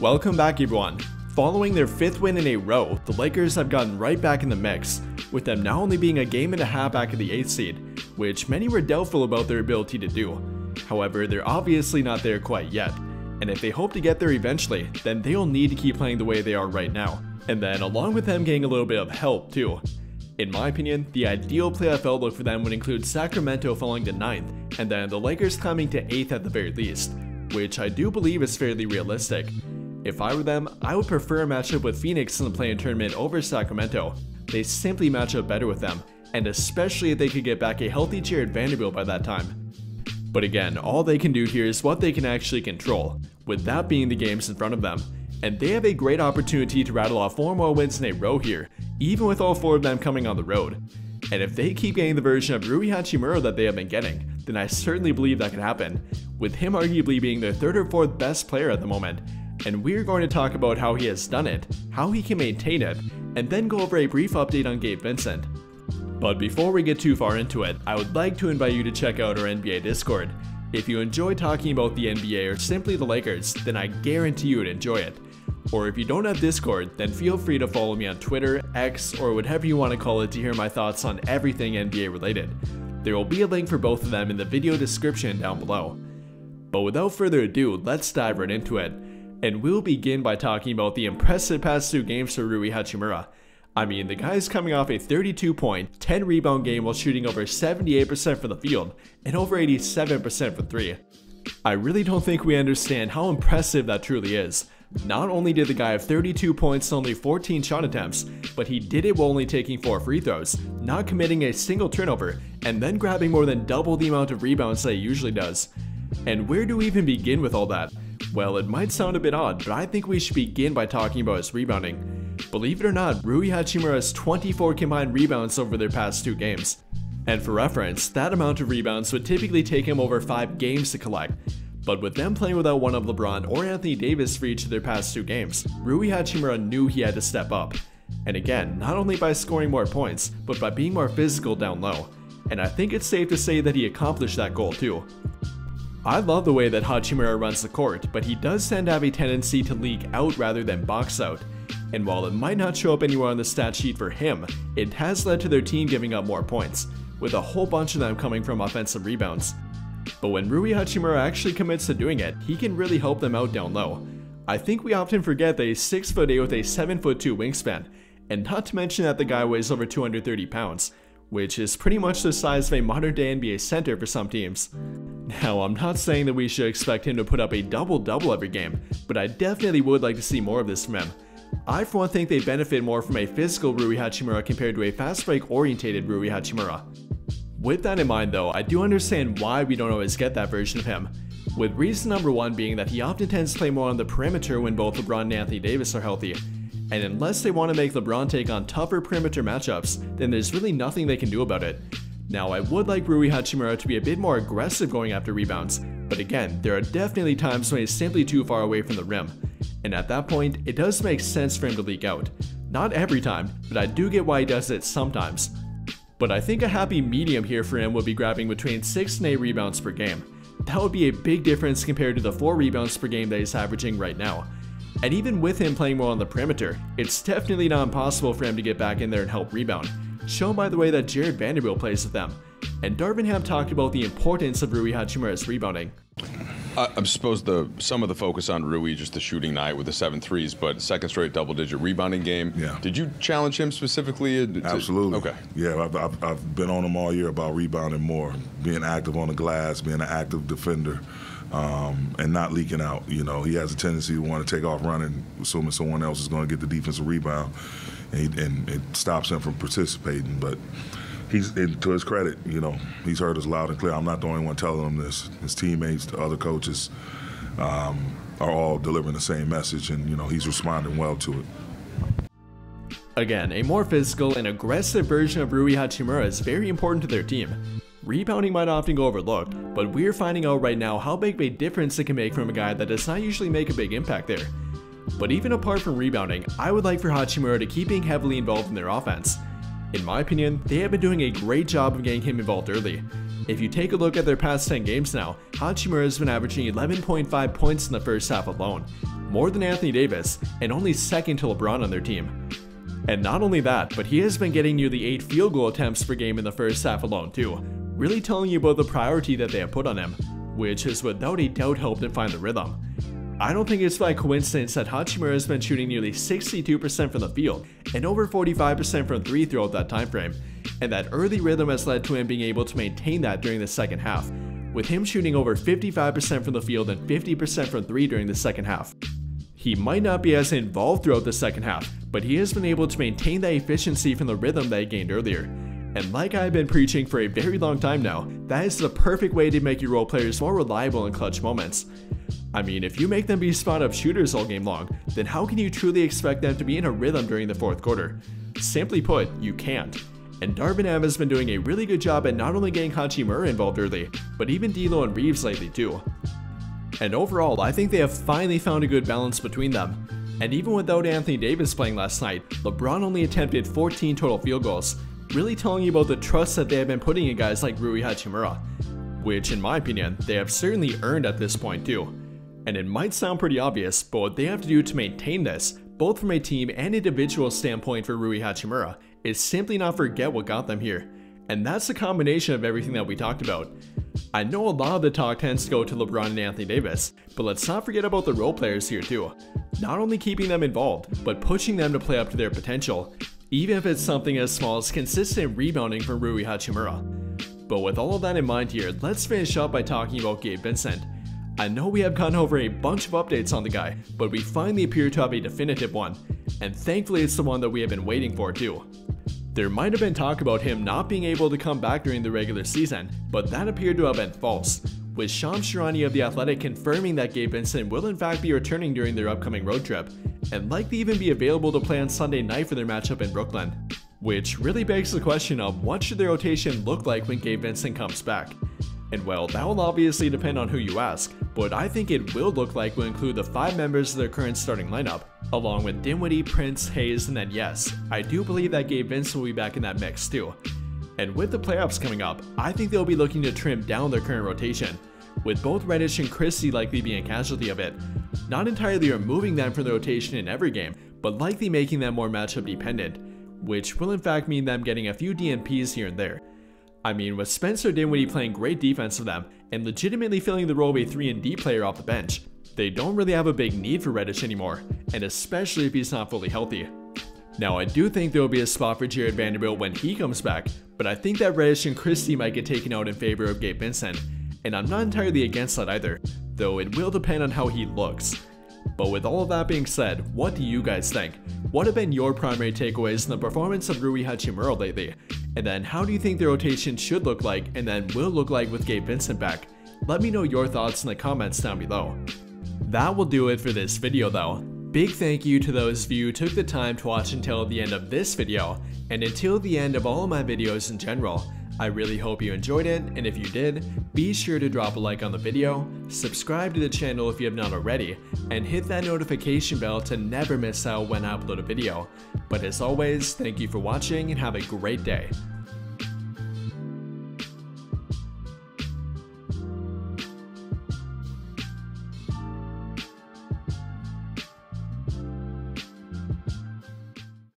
Welcome back everyone. Following their fifth win in a row, the Lakers have gotten right back in the mix, with them now only being a game and a half back of the 8th seed, which many were doubtful about their ability to do. However, they're obviously not there quite yet, and if they hope to get there eventually, then they'll need to keep playing the way they are right now. And then along with them getting a little bit of help too. In my opinion, the ideal playoff outlook for them would include Sacramento falling to 9th, and then the Lakers climbing to 8th at the very least, which I do believe is fairly realistic. If I were them, I would prefer a matchup with Phoenix in the play-in tournament over Sacramento. They simply match up better with them, and especially if they could get back a healthy Jarred Vanderbilt by that time. But again, all they can do here is what they can actually control, with that being the games in front of them. And they have a great opportunity to rattle off 4 more wins in a row here, even with all 4 of them coming on the road. And if they keep getting the version of Rui Hachimura that they have been getting, then I certainly believe that could happen, with him arguably being their third or fourth best player at the moment, and we're going to talk about how he has done it, how he can maintain it, and then go over a brief update on Gabe Vincent. But before we get too far into it, I would like to invite you to check out our NBA Discord. If you enjoy talking about the NBA or simply the Lakers, then I guarantee you would enjoy it. Or if you don't have Discord, then feel free to follow me on Twitter, X, or whatever you want to call it to hear my thoughts on everything NBA related. There will be a link for both of them in the video description down below. But without further ado, let's dive right into it and we'll begin by talking about the impressive past two games for Rui Hachimura. I mean, the guy's coming off a 32 point, 10 rebound game while shooting over 78% from the field and over 87% for 3. I really don't think we understand how impressive that truly is. Not only did the guy have 32 points and only 14 shot attempts, but he did it while only taking 4 free throws, not committing a single turnover, and then grabbing more than double the amount of rebounds that he usually does. And where do we even begin with all that? Well, it might sound a bit odd, but I think we should begin by talking about his rebounding. Believe it or not, Rui Hachimura has 24 combined rebounds over their past two games. And for reference, that amount of rebounds would typically take him over 5 games to collect. But with them playing without one of LeBron or Anthony Davis for each of their past two games, Rui Hachimura knew he had to step up. And again, not only by scoring more points, but by being more physical down low. And I think it's safe to say that he accomplished that goal too. I love the way that Hachimura runs the court, but he does tend to have a tendency to leak out rather than box out. And while it might not show up anywhere on the stat sheet for him, it has led to their team giving up more points, with a whole bunch of them coming from offensive rebounds. But when Rui Hachimura actually commits to doing it, he can really help them out down low. I think we often forget that he's 6'8 with a 7'2 wingspan, and not to mention that the guy weighs over 230 pounds, which is pretty much the size of a modern day NBA center for some teams. Now, I'm not saying that we should expect him to put up a double-double every game, but I definitely would like to see more of this from him. I for one think they benefit more from a physical Rui Hachimura compared to a fast break orientated Rui Hachimura. With that in mind though, I do understand why we don't always get that version of him. With reason number one being that he often tends to play more on the perimeter when both LeBron and Anthony Davis are healthy, and unless they want to make LeBron take on tougher perimeter matchups, then there's really nothing they can do about it. Now I would like Rui Hachimura to be a bit more aggressive going after rebounds, but again, there are definitely times when he's simply too far away from the rim. And at that point, it does make sense for him to leak out. Not every time, but I do get why he does it sometimes. But I think a happy medium here for him would be grabbing between 6 and 8 rebounds per game. That would be a big difference compared to the 4 rebounds per game that he's averaging right now. And even with him playing more on the perimeter, it's definitely not impossible for him to get back in there and help rebound, shown by the way that Jarred Vanderbilt plays with them. And Darvin Ham talked about the importance of Rui Hachimura's rebounding. I suppose the some of the focus on Rui just the shooting night with the seven threes, but second straight double digit rebounding game. Yeah. Did you challenge him specifically? To, Absolutely. Okay. Yeah, I've, I've, I've been on him all year about rebounding more, being active on the glass, being an active defender um, and not leaking out. You know, he has a tendency to want to take off running, assuming someone else is going to get the defensive rebound, and, he, and it stops him from participating. But he's to his credit, you know, he's heard us loud and clear. I'm not the only one telling him this. His teammates, the other coaches, um, are all delivering the same message, and you know, he's responding well to it. Again, a more physical and aggressive version of Rui Hachimura is very important to their team. Rebounding might often go overlooked, but we're finding out right now how big of a difference it can make from a guy that does not usually make a big impact there. But even apart from rebounding, I would like for Hachimura to keep being heavily involved in their offense. In my opinion, they have been doing a great job of getting him involved early. If you take a look at their past 10 games now, Hachimura has been averaging 11.5 points in the first half alone, more than Anthony Davis, and only second to LeBron on their team. And not only that, but he has been getting nearly 8 field goal attempts per game in the first half alone too, really telling you about the priority that they have put on him, which has without a doubt helped him find the rhythm. I don't think it's by coincidence that Hachimura has been shooting nearly 62% from the field and over 45% from 3 throughout that time frame, and that early rhythm has led to him being able to maintain that during the second half, with him shooting over 55% from the field and 50% from 3 during the second half. He might not be as involved throughout the second half, but he has been able to maintain that efficiency from the rhythm that he gained earlier. And like I've been preaching for a very long time now, that is the perfect way to make your role players more reliable in clutch moments. I mean, if you make them be spot up shooters all game long, then how can you truly expect them to be in a rhythm during the fourth quarter? Simply put, you can't. And Darvin Ham has been doing a really good job at not only getting Hachimura involved early, but even D'Lo and Reaves lately too. And overall, I think they have finally found a good balance between them. And even without Anthony Davis playing last night, LeBron only attempted 14 total field goals, really telling you about the trust that they have been putting in guys like Rui Hachimura, which in my opinion, they have certainly earned at this point too. And it might sound pretty obvious, but what they have to do to maintain this, both from a team and individual standpoint for Rui Hachimura, is simply not forget what got them here. And that's the combination of everything that we talked about. I know a lot of the talk tends to go to LeBron and Anthony Davis, but let's not forget about the role players here too. Not only keeping them involved, but pushing them to play up to their potential, even if it's something as small as consistent rebounding from Rui Hachimura. But with all of that in mind here, let's finish up by talking about Gabe Vincent. I know we have gone over a bunch of updates on the guy, but we finally appear to have a definitive one, and thankfully it's the one that we have been waiting for too. There might have been talk about him not being able to come back during the regular season, but that appeared to have been false, with Shams Charania of The Athletic confirming that Gabe Vincent will in fact be returning during their upcoming road trip, and likely even be available to play on Sunday night for their matchup in Brooklyn. Which really begs the question of what should their rotation look like when Gabe Vincent comes back? And well, that will obviously depend on who you ask, but I think it will look like we'll include the 5 members of their current starting lineup, along with Dinwiddie, Prince, Hayes, and then yes, I do believe that Gabe Vincent will be back in that mix too. And with the playoffs coming up, I think they'll be looking to trim down their current rotation, with both Reddish and Christie likely being a casualty of it. Not entirely removing them from the rotation in every game, but likely making them more matchup dependent, which will in fact mean them getting a few DNPs here and there. I mean, with Spencer Dinwiddie playing great defense for them and legitimately filling the role of a 3 and D player off the bench, they don't really have a big need for Reddish anymore, and especially if he's not fully healthy. Now, I do think there will be a spot for Jarred Vanderbilt when he comes back, but I think that Reddish and Christie might get taken out in favor of Gabe Vincent, and I'm not entirely against that either, though it will depend on how he looks. But with all of that being said, what do you guys think? What have been your primary takeaways in the performance of Rui Hachimura lately? And then how do you think the rotation should look like and then will look like with Gabe Vincent back? Let me know your thoughts in the comments down below. That will do it for this video though. Big thank you to those of you who took the time to watch until the end of this video, and until the end of all my videos in general. I really hope you enjoyed it, and if you did, be sure to drop a like on the video, subscribe to the channel if you have not already, and hit that notification bell to never miss out when I upload a video. But as always, thank you for watching and have a great day.